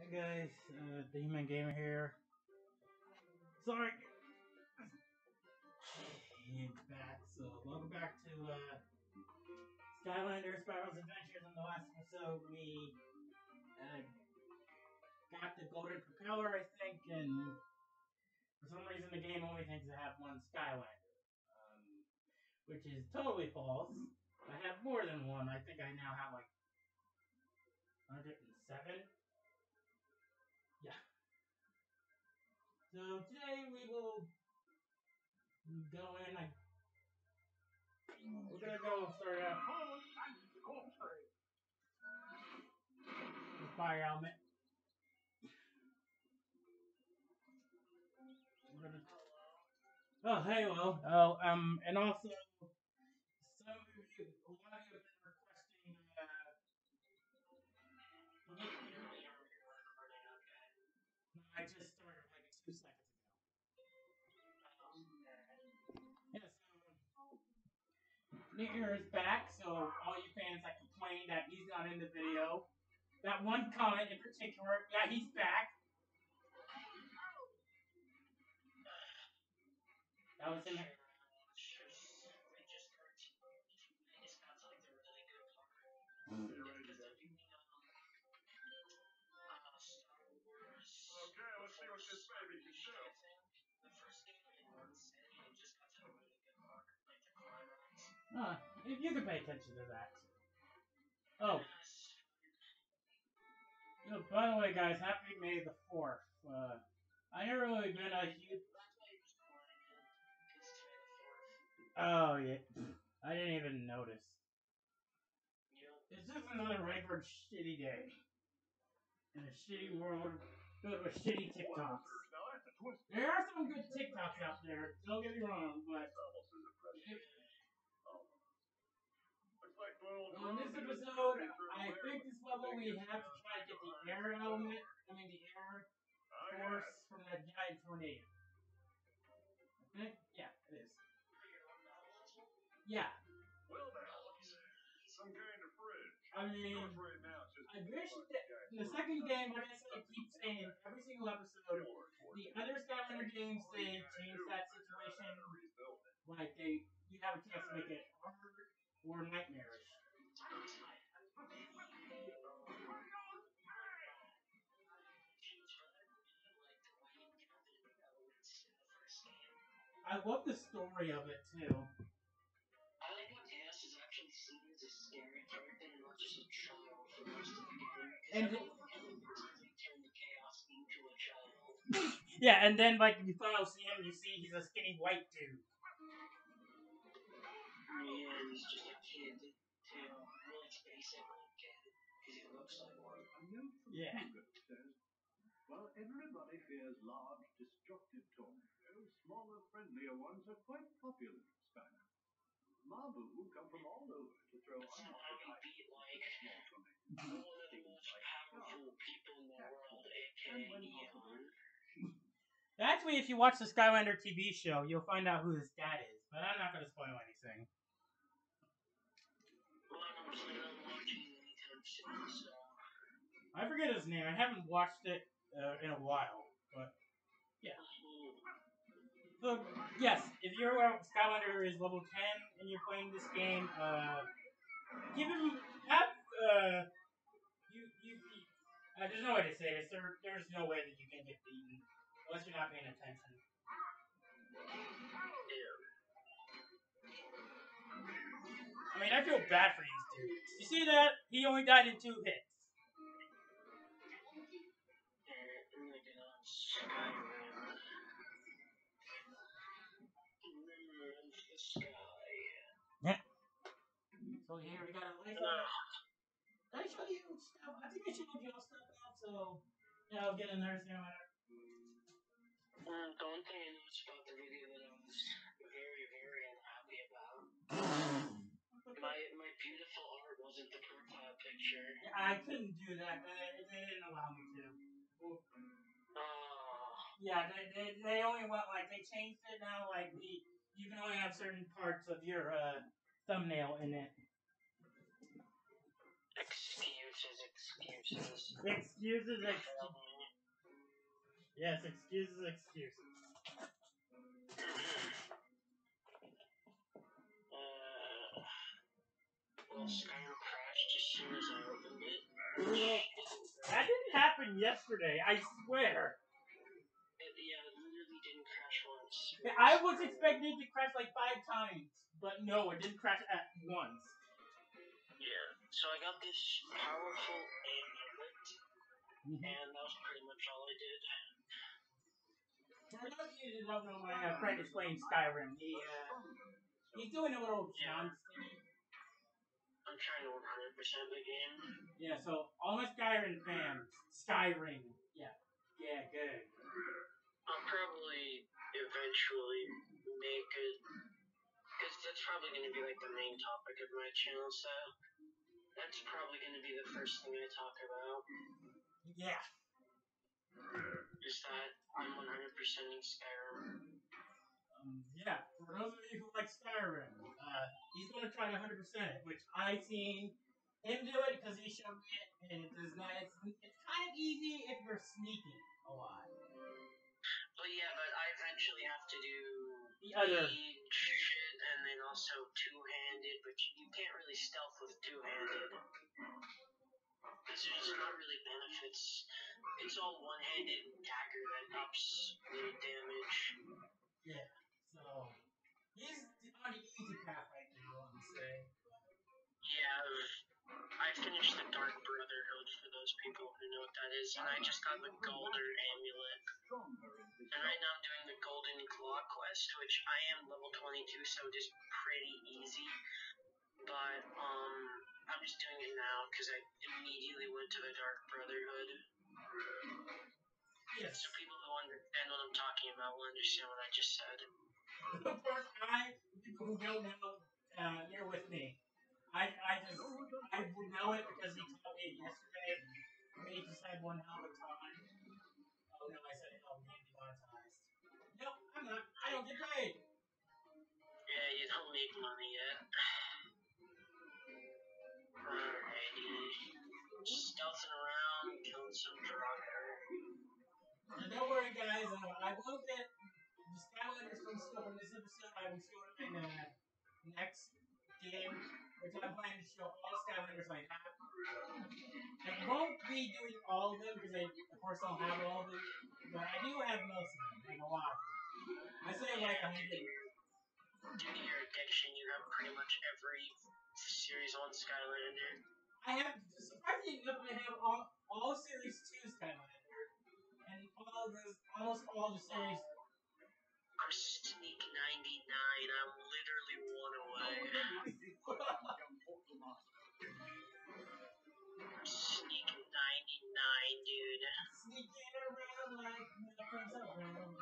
Hey guys, uh, Demon Gamer here. Sorry. He's back, so welcome back to uh, Skylanders Spyro's Adventures. In the last episode, we uh, got the Golden Propeller, I think, and for some reason the game only thinks I have one Skylander, um, which is totally false. I have more than one. I think I now have like 107. So today we will go in. I, we're gonna go start out with fire element. Gonna. Oh, hey, well, oh, um, and also some of you, so is back, so all you fans that complain that he's not in the video, that one comment in particular, yeah, he's back. That was him. Mm. Okay, Uh, if you could pay attention to that. Oh, know, by the way, guys, happy May the 4th. Uh, I never really been a huge. Oh, yeah. I didn't even notice. It's just another regular shitty day. In a shitty world filled with shitty TikToks. There are some good TikToks out there, don't get me wrong, but as impressive. Oh. Looks like little on this episode, I think this level we have to try to get the air element, I mean the air force from that giant tornado. I think, yeah, it is. Yeah, Well now, some kind of fridge. I mean, right now. I wish that the second game, like I said, I keep saying every single episode, the other Skylander games they change that situation, like they you have a chance to make it hard or nightmarish. I love the story of it too. I like how Kaos is actually seen as a scary character and not just a child for most of the game. And And the- then turn the Kaos into a child. Yeah, and then like you finally see him, you see he's a skinny white dude. Yeah, he's just a kid, too. Well, basically a kid, because he looks like one. A note from Yeah. Hubert says, While everybody fears large, destructive tornadoes, smaller, friendlier ones are quite popular in Skyland. Mabu come from all over to throw That's ice not how you beat, like, one of the most powerful people in the world, aka Neon. possible, Actually, if you watch the Skylander TV show, you'll find out who his dad is. But I'm not going to spoil anything. Well, I don't plan on watching anytime soon, so. I forget his name. I haven't watched it uh, in a while. But yeah. so yes, if your Skylander is level 10 and you're playing this game, uh, give him have uh, you you. you uh, there's no way to say this. There, there's no way that you can get beaten unless you're not paying attention. I mean, I feel bad for dudes. You see that? He only died in two hits. And like it on Skyrim. Rim of the sky. So here we got a life on. Did I show you stuff? I think I showed you all stuff now, so yeah, I'll get in there soon. Um, the one thing I about the video that I was very, very unhappy about. My my beautiful art wasn't the profile picture. I couldn't do that. They, they didn't allow me to. Oh, Yeah, they, they, they only want like they changed it now. Like the you can only have certain parts of your uh, thumbnail in it. excuse Excuses, excuses. Excuses, yes, excuses, excuses. Skyrim crashed as soon as I opened it. That didn't happen yesterday, I swear. It, yeah, it literally didn't crash once. I was expecting it to crash like five times, but no, it didn't crash at once. Yeah. So I got this powerful amulet, and that was pretty much all I did. For those of you that don't know, my uh, friend is playing Skyrim. He, uh, he's doing a little challenge thing. I'm trying to 100% the game. Yeah, so all my Skyrim fans, Skyrim. Yeah, yeah, good. I'll probably eventually make it. Because that's probably going to be like the main topic of my channel, so. That's probably going to be the first thing I talk about. Yeah. Is that I'm 100%ing Skyrim. Yeah, for those of you who like Skyrim, uh, he's going to try to 100% which I seen him do it because he showed me it, and it does not. It's, it's kind of easy if you're sneaking a lot. But yeah, but I eventually have to do The other- shit and then also two-handed, but you can't really stealth with two-handed. Because there's not really benefits. It's all one-handed dagger that ups the damage. So he's on the easy path, I think. I to say. Yeah, I've- finished the Dark Brotherhood for those people who know what that is, and I just got the Golden Amulet. Stronger in this And right now I'm doing the Golden Claw quest, which I am level 22, so it is pretty easy. But, um, I'm just doing it now because I immediately went to the Dark Brotherhood. Yes. So people who understand what I'm talking about will understand what I just said. Of course, I, people who don't know, uh, you're with me. I, I just, I know it because he told me yesterday. We just had one hell of a time. Oh no, I said hell, we demonetized. No, I'm not. I don't get paid. Yeah, you don't make money yet. Alrighty. Stealthing around, killing some. And don't worry, guys. Uh, I will get From in this episode. I will show it in the next game, which I'm planning to show all Skylanders I have. I won't be doing all of them because I, of course, don't have all of them, but I do have most of them, like a lot. I say like a hundred. Due to your addiction, you have pretty much every Series on Skylander. I have surprisingly enough, I have all all Series Two Skylander, and all of the almost all the series. I'm 99. I'm literally one away. I'm Sneak 99, dude. sneaking around like nothing's around.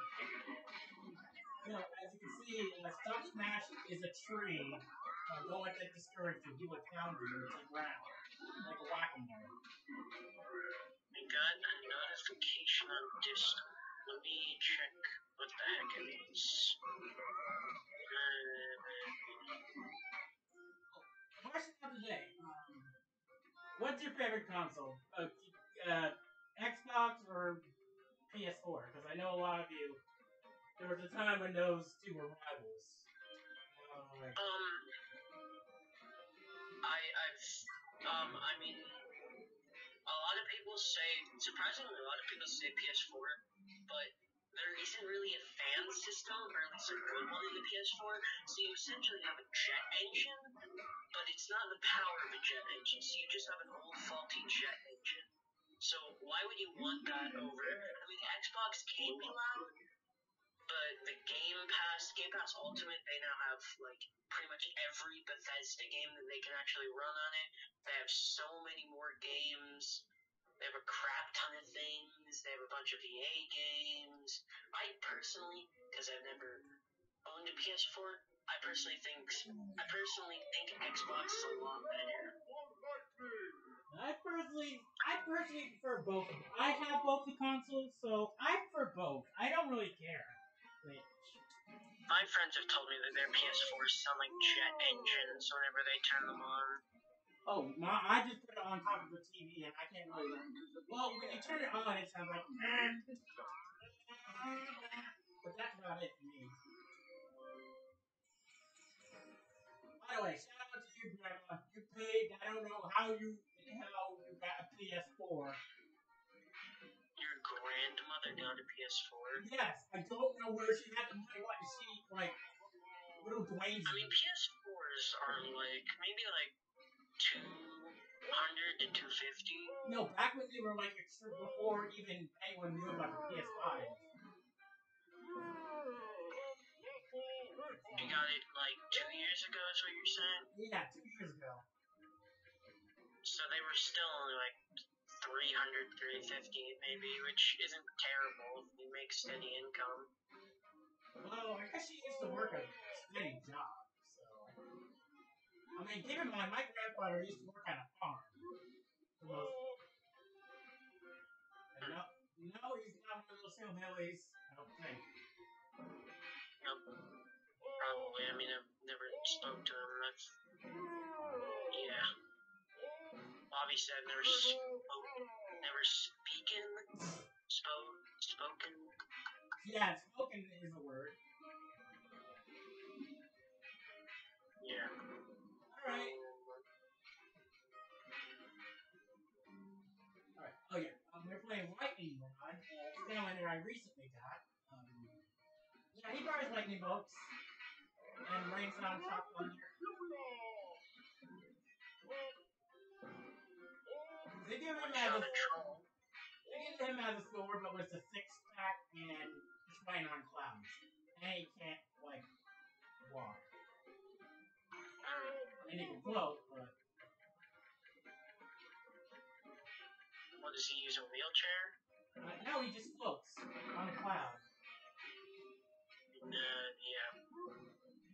So, as you can see, uh, Stump Smash is a tree. Uh, don't let that discourage you. You would pound you into the ground. Like a whacking man. I got a notification on Discord. Let me check what the heck it is. Uh, Question of the day. What's your favorite console? Uh, uh, Xbox or PS4? Because I know a lot of you. There was a time when those two were rivals. Uh, Um, I, I've, um, I mean, a lot of people say, surprisingly, a lot of people say PS4, but there isn't really a fan system, or at least a good one in the PS4. So you essentially have a jet engine, but it's not the power of a jet engine. So you just have an old faulty jet engine. So why would you want that over? I mean, Xbox can be loud, but the Game Pass, Game Pass Ultimate, they now have like pretty much every Bethesda game that they can actually run on it. They have so many more games. They have a crap ton of things. They have a bunch of EA games. I personally, because I've never owned a PS4, I personally think I personally think Xbox is a lot better. I personally, I personally prefer both. of them. I have both the consoles, so I prefer both. I don't really care. Which, My friends have told me that their PS4s sound like jet engines whenever they turn them on. Oh, my, I just put it on top of the TV TV, and I can't really. Oh. Well, when you turn it on, it sounds like. But that's about it for me. By the way, shout out to you, Grandma. You paid. I don't know how you how you got a PS4. Your grandmother got a PS4. Yes, I don't know where she had the money. What she like? Little Dwayne's. I mean, PS4s are like maybe like two hundred to two fifty. No, back when they were like before even anyone knew about the PS5. You got it like two years ago, is what you're saying? Yeah, two years ago. So they were still only like 300, 350 maybe, which isn't terrible if you make steady income. Well, I guess she used to work a steady job. I mean, keep in mind, my grandfather used to work on a farm. And no, no, he's not one of those hillbillies. I don't think. Nope. Probably. I mean, I've never spoke to him. That's yeah. Bobby said never spoke, never speaking, spoke, spoken. Yeah, smoking is a word. Recently got. Um, yeah, he buys lightning bolts and rains on top thunder. They give him as a a they give him as a sword, but with a six pack and just flying on clouds. And he can't like walk. I mean, he can float, but What does he use a wheelchair? Uh, no, he just floats on a cloud. Uh, yeah.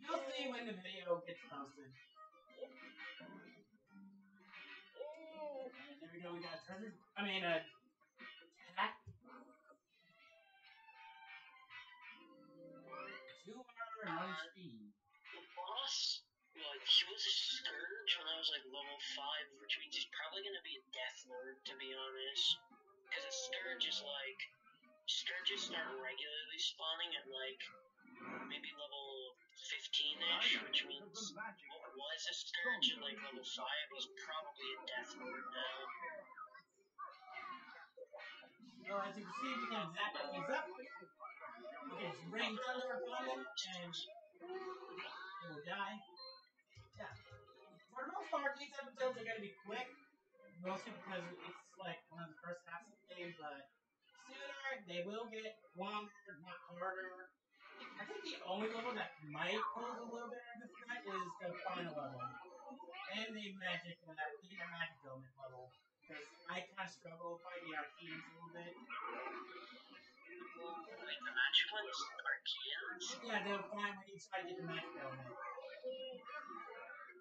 You'll see when the video gets posted. There we go, we got a treasure. I mean, a cat. Two armor and one speed. The boss, like, he was a Scourge when I was like level 5, which means he's probably gonna be a Death Lord, to be honest. Because a Scourge is like. Scourges start regularly spawning at like. maybe level 15 ish, which means what was a Scourge at like level 5, he's probably a Death Lord now. So as you can see, we can zap things up. We can rain thunder upon him, and he will die. Yeah. For the most part, these episodes are going to be quick, mostly because it's like one of the first halves of the game, but sooner they will get longer, not harder. I think the only level that might pose a little bit of a threat is the final level. And the magic, uh, the magic element level. Because I kind of struggle fighting the arcanes a little bit. Wait, the magic ones? Arcanes? Yeah, they're fine when you try to get the magic element.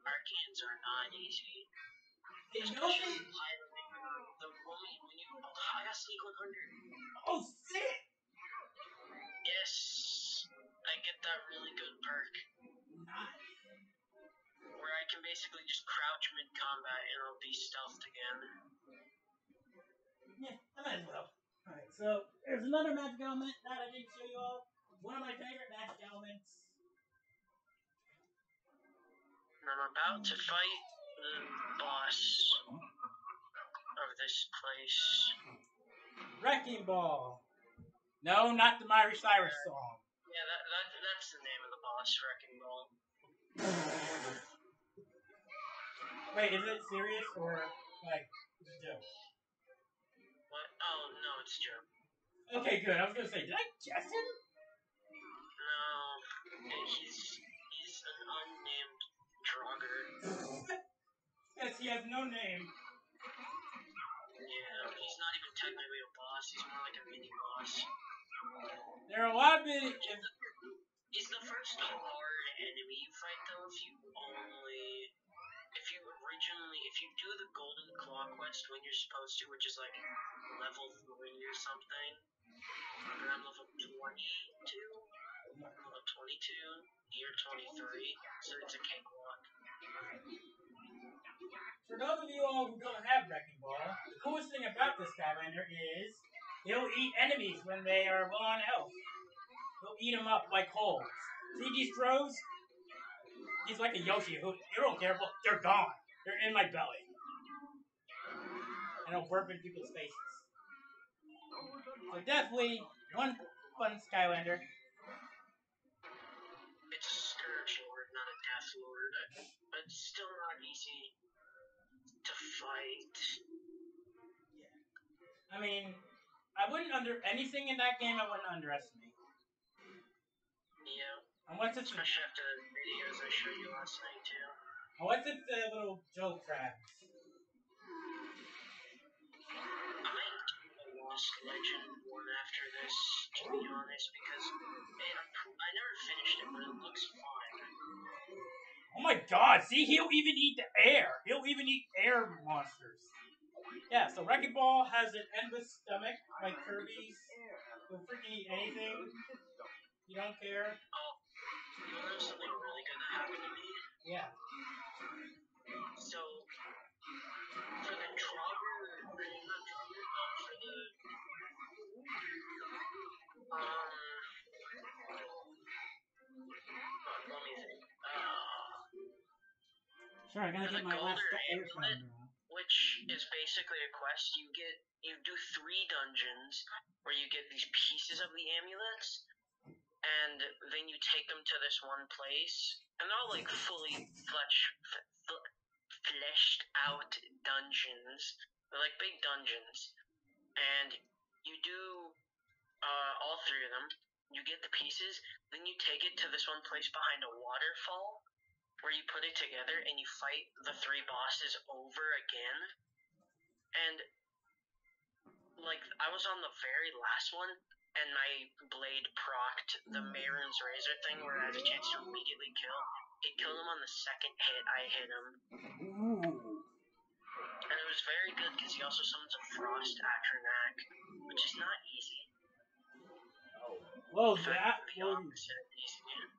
Arcanes are not easy. Especially they... piloting the when you. Oh, I got sneak 100. Oh, sick! Yes, I get that really good perk Nice. where I can basically just crouch mid combat and I'll be stealthed again. Yeah, I might as well. Alright, so there's another magic element that I didn't show you all. One of my favorite magic elements. And I'm about to fight the boss of this place. Wrecking Ball. No, not the Miley Cyrus song. Yeah, that, that that's the name of the boss, Wrecking Ball. Wait, is it serious or like a joke? What? Oh no, it's Joe. Okay, good. I was gonna say, did I guess him? No, he's he has no name. Yeah, he's not even technically a boss. He's more like a mini boss. There are a lot of. He's the, he's the first hard enemy you fight though if you only if you originally if you do the golden claw quest when you're supposed to, which is like level three or something. And I'm level twenty two. Level twenty two, year twenty three. So it's a cakewalk. For those of you all who don't have Wrecking Ball, the coolest thing about this Skylander is he'll eat enemies when they are on health. He'll eat them up like holes. See these throws? He's like a Yoshi who you don't care, but they're gone. They're in my belly. And it'll burp in people's faces. So definitely one fun Skylander. It's a Scourge Lord, not a Death Lord. But still not easy fight. I mean, I wouldn't under anything in that game I wouldn't underestimate. Yeah. Unless it's Especially after the videos I showed you last night, too. unless it's the little Joe crabs. I might do a Lost Legend one after this, to be honest, because it, I never finished it, but it looks fun. My god, see, he'll even eat the air. He'll even eat air monsters. Yeah, so Wrecking Ball has an endless stomach, like Kirby's. He'll freaking eat anything. You don't care. Oh, you know something really good that happened to me? Yeah. So, for the for the, um, hold on, let me think. Uh, Sure, I gotta get get my last last air air amulet. which is basically a quest. You get, you do three dungeons where you get these pieces of the amulets, and then you take them to this one place, and they're all like fully flesh, f- fleshed out dungeons. They're like big dungeons, and you do uh, all three of them. You get the pieces, then you take it to this one place behind a waterfall, where you put it together and you fight the three bosses over again. And like I was on the very last one, and my blade procced the Mehrunes' razor thing, where I had a chance to immediately kill. It killed him on the second hit I hit him, and it was very good because he also summons a Frost Atronach, which is not easy. Fact, that. the Whoa. opposite of easy.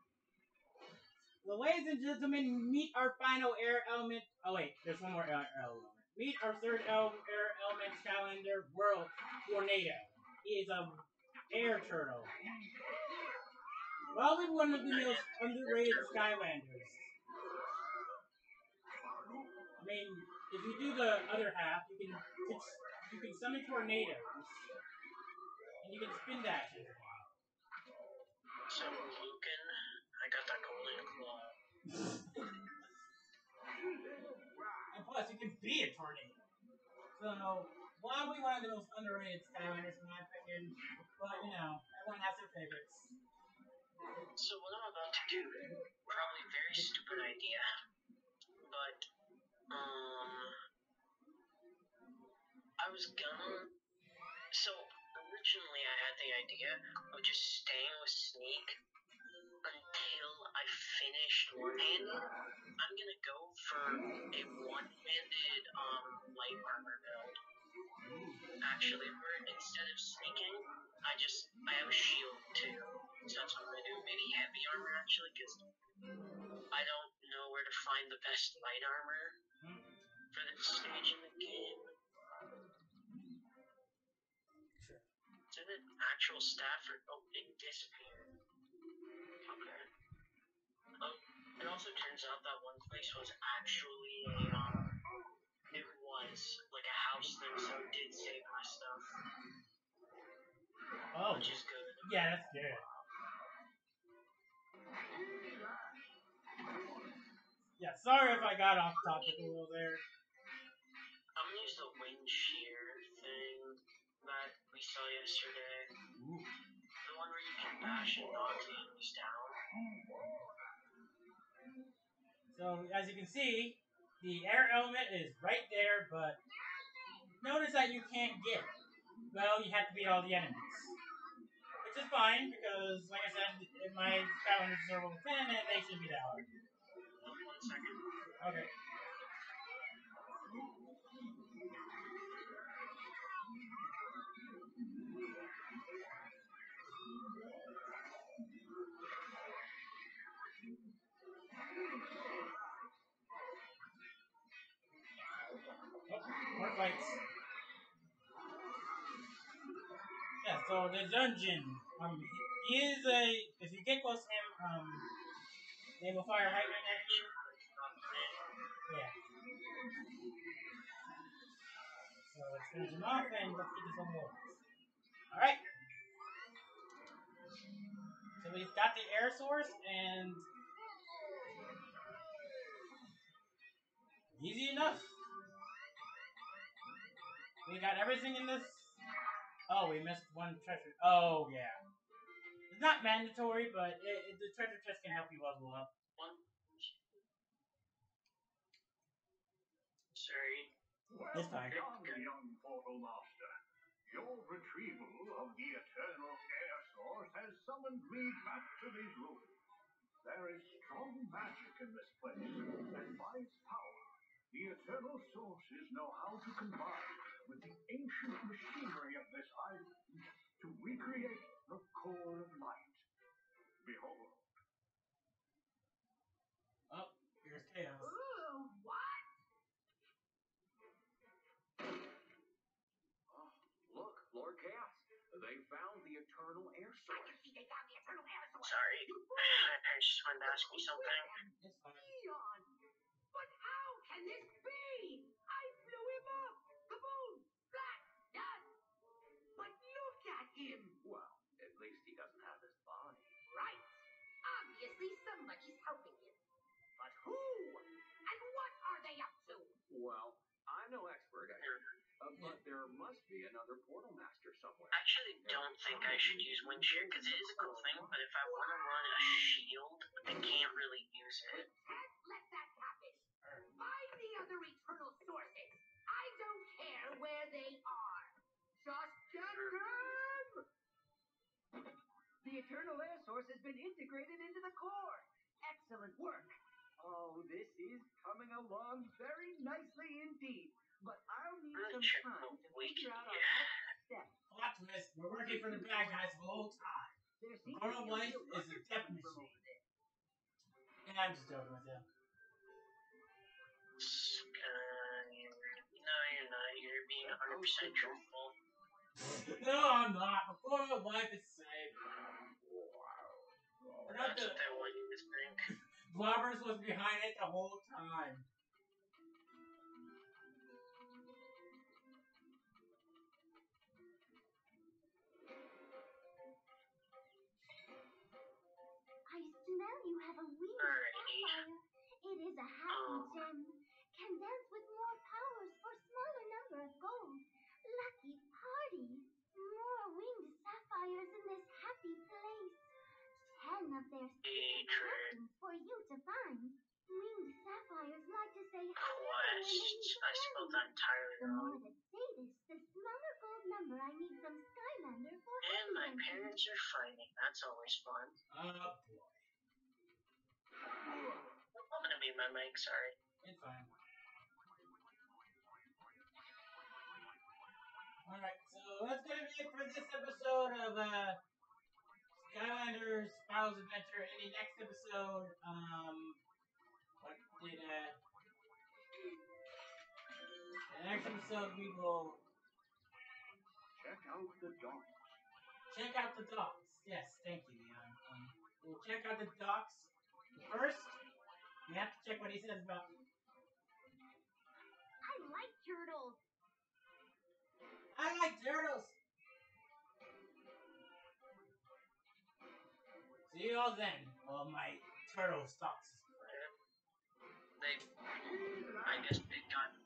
Well, ladies and gentlemen, meet our final air element. Oh wait, there's one more air element. Meet our third el- air element Skylander, World Tornado. He is a air turtle. Probably one of the most underrated Skylanders. I mean, if you do the other half, you can you can summon tornadoes, and you can spin it. So Lucan, I got that. And plus, you can be a tornado. So, probably one of the most underrated Skylanders in my opinion. But, you know, everyone has their favorites. So what I'm about to do, probably a very stupid idea, but um, I was gonna. So originally, I had the idea of just staying with Sneak finished one-handed. I'm gonna go for a one-handed um light armor build. Actually, where instead of sneaking, I just I have a shield too. So that's what I'm gonna do. Maybe heavy armor actually, because I don't know where to find the best light armor for this stage in the game. Is it an actual Stafford? Oh, it disappeared. Okay. Oh, it also turns out that one place was actually a um, it was like a house thing, so it did save my stuff, Oh, which is good. yeah, that's good. Yeah, sorry if I got off topic a little there. I'm gonna use the wind shear thing that we saw yesterday. The one where you can bash and knock the enemies down. So, as you can see, the air element is right there, but notice that you can't get it. Well, you have to beat all the enemies. Which is fine, because, like I said, if my Skylanders are level 10, and they should be that hard. Okay. So the dungeon. Um, he is a. If you get close to him, um, they will fire right at you. Yeah. So let's finish him off and let's get this one more. Alright. So we've got the air source and easy enough. We got everything in this. Oh, we missed one treasure. Oh yeah. It's not mandatory, but it, it, the treasure chest can help you level up. One. Sorry. It's fine. Young portal master. Your retrieval of the eternal air source has summoned me back to these ruins. There is strong magic in this place, and by its power, the eternal sources know how to combine with the ancient machinery of this island to recreate the core of light. Behold. Oh, here's Kaos. Ooh, what? Oh, look, Lord Kaos. They found the eternal air I source. can see they found the eternal air source. Sorry. I just wanted to ask you something. It's fine. Eon! But how can this be? Helping him. But who? And what are they up to? Well, I'm no expert, uh, but there must be another portal master somewhere. I actually don't think I should use wind shear because it is a cool thing, but if I want to run a shield, I can't really use it. Can't let that happen. Find the other eternal sources. I don't care where they are. Just get them! The eternal air source has been integrated into the core. Excellent work. Oh, this is coming along very nicely indeed. But I'll need Really some time to figure out our next step. Plot twist, we're working for the bad guys the whole time. There seems Portal to be a Life real is a ruckus death machine. over there. Yeah, I'm just joking with you. Uh, no, you're not. You're being 100% truthful. No, I'm not. Before my life is saved. We're not That's the what they want you to think. Blobbers was behind it the whole time. I smell you have a winged Alrighty. sapphire. It is a happy Um. gem. Can dance with more powers for smaller number of gold. Lucky party. More winged sapphires in this happy place. Ten of their secret Hatred. for you to find. Winged sapphires like to say hello when Quest. I spelled that entirely The more wrong. that say this, the smaller gold number I need from Skylander for And my parents are fighting. That's always fun. Oh boy. I'm gonna mute my mic, sorry. It's fine. Alright, so that's gonna be it for this episode of uh Skylanders Spyro's Adventure. In the next episode, um what did uh the next episode we will Check out the docks. check out the docks. Yes, thank you, Leon. Um, we'll check out the docks first. We have to check what he says about I like turtles. I like turtles. See you all then, while my turtle stalks. They, I guess, they got.